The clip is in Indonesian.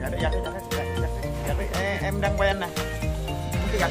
gạt đi, gạt đi, gạt